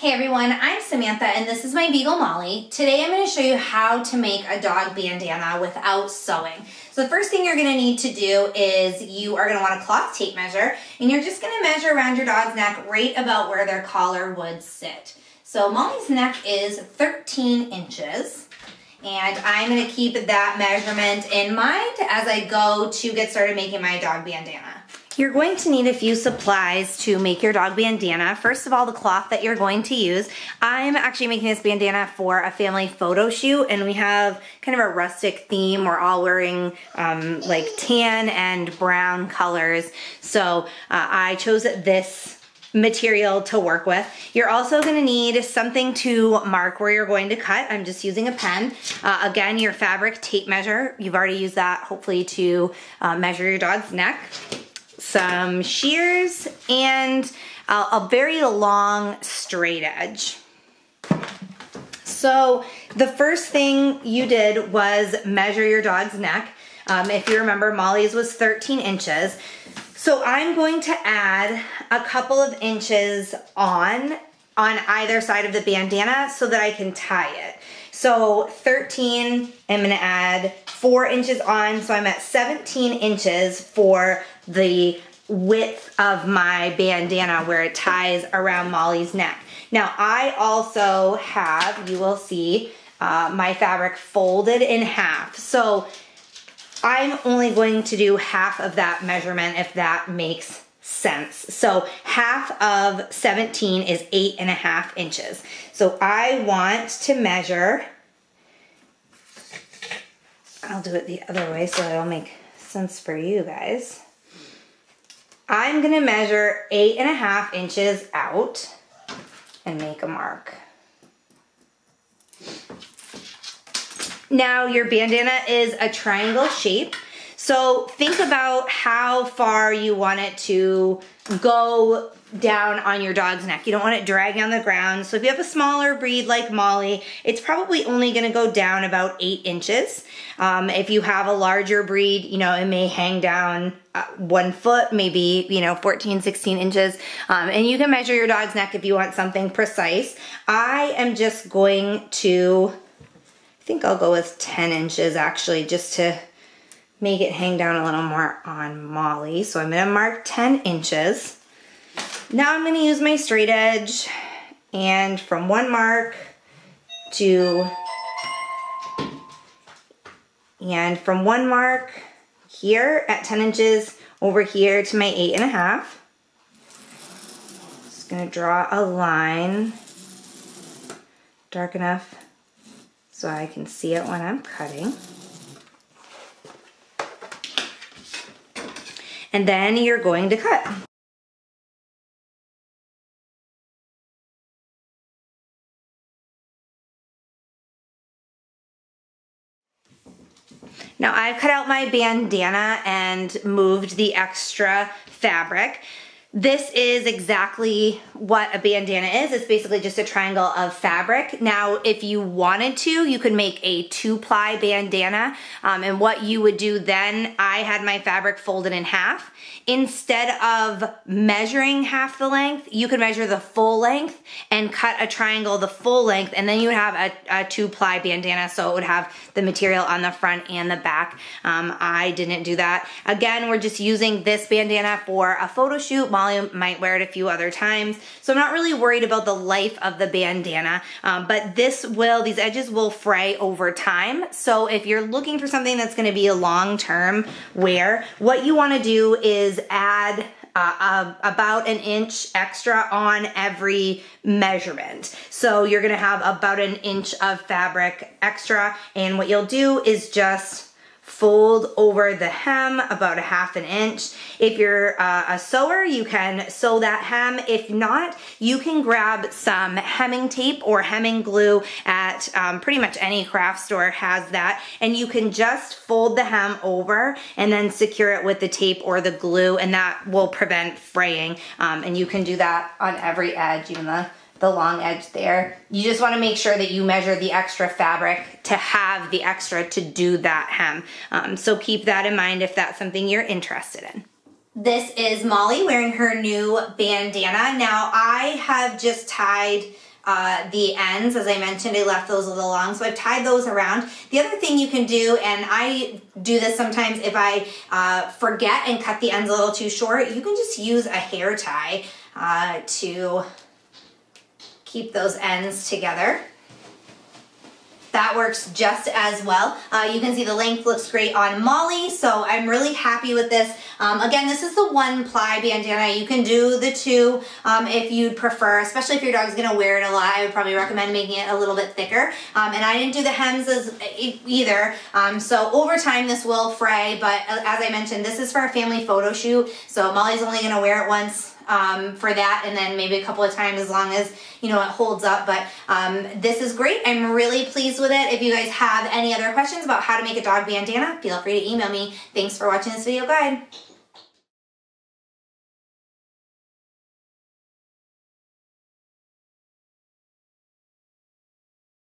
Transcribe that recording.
Hey everyone, I'm Samantha and this is my Beagle Molly. Today I'm going to show you how to make a dog bandana without sewing. So the first thing you're going to need to do is you are going to want a cloth tape measure and you're just going to measure around your dog's neck right about where their collar would sit. So Molly's neck is 13 inches and I'm going to keep that measurement in mind as I go to get started making my dog bandana. You're going to need a few supplies to make your dog bandana. First of all, the cloth that you're going to use. I'm actually making this bandana for a family photo shoot and we have kind of a rustic theme. We're all wearing um, like tan and brown colors. So uh, I chose this material to work with. You're also gonna need something to mark where you're going to cut. I'm just using a pen. Uh, again, your fabric tape measure. You've already used that hopefully to uh, measure your dog's neck some shears, and a, very long straight edge. So the first thing you did was measure your dog's neck. Um, if you remember, Molly's was 13 inches. So I'm going to add a couple of inches on on either side of the bandana so that I can tie it. So 13, I'm gonna add four inches on, so I'm at 17 inches for the width of my bandana where it ties around Molly's neck. Now I also have, you will see, uh, my fabric folded in half. So I'm only going to do half of that measurement if that makes sense. So half of 17 is eight and a half inches. So I want to measure, I'll do it the other way so it'll make sense for you guys. I'm gonna measure eight and a half inches out and make a mark. Now your bandana is a triangle shape. So think about how far you want it to go down on your dog's neck. You don't want it dragging on the ground. So if you have a smaller breed like Molly, it's probably only gonna go down about eight inches. Um, if you have a larger breed, you know, it may hang down uh, one foot, maybe, you know, 14, 16 inches. Um, and you can measure your dog's neck if you want something precise. I am just going to, I think I'll go with 10 inches actually, just to make it hang down a little more on Molly. So I'm gonna mark 10 inches. Now I'm gonna use my straight edge and from one mark to, and from one mark here at 10 inches over here to my eight and a half. Just gonna draw a line dark enough so I can see it when I'm cutting. And then you're going to cut. Now I've cut out my bandana and moved the extra fabric. This is exactly what a bandana is. It's basically just a triangle of fabric. Now, if you wanted to, you could make a two ply bandana. Um, and what you would do then, I had my fabric folded in half. Instead of measuring half the length, you could measure the full length and cut a triangle the full length. And then you would have a, a two ply bandana. So it would have the material on the front and the back. Um, I didn't do that. Again, we're just using this bandana for a photo shoot Might wear it a few other times. So I'm not really worried about the life of the bandana, um, but this will, these edges will fray over time. So if you're looking for something that's gonna be a long-term wear, what you wanna do is add uh, uh, about an inch extra on every measurement. So you're gonna have about an inch of fabric extra and what you'll do is just fold over the hem about a half an inch. If you're uh, a sewer, you can sew that hem. If not, you can grab some hemming tape or hemming glue at um, pretty much any craft store has that. And you can just fold the hem over and then secure it with the tape or the glue and that will prevent fraying. Um, and you can do that on every edge, even the the long edge there. You just wanna make sure that you measure the extra fabric to have the extra to do that hem. Um, so keep that in mind if that's something you're interested in. This is Molly wearing her new bandana. Now I have just tied uh, the ends. As I mentioned, I left those a little long, so I've tied those around. The other thing you can do, and I do this sometimes if I uh, forget and cut the ends a little too short, you can just use a hair tie uh, to keep those ends together. That works just as well. Uh, you can see the length looks great on Molly, so I'm really happy with this. Um, again, this is the one ply bandana. You can do the two um, if you'd prefer, especially if your dog's gonna wear it a lot. I would probably recommend making it a little bit thicker. Um, and I didn't do the hems as, either, um, so over time this will fray, but uh, as I mentioned, this is for a family photo shoot, so Molly's only gonna wear it once um, for that and then maybe a couple of times as long as you know it holds up but um, this is great. I'm really pleased with it. If you guys have any other questions about how to make a dog bandana feel free to email me. Thanks for watching this video. Guide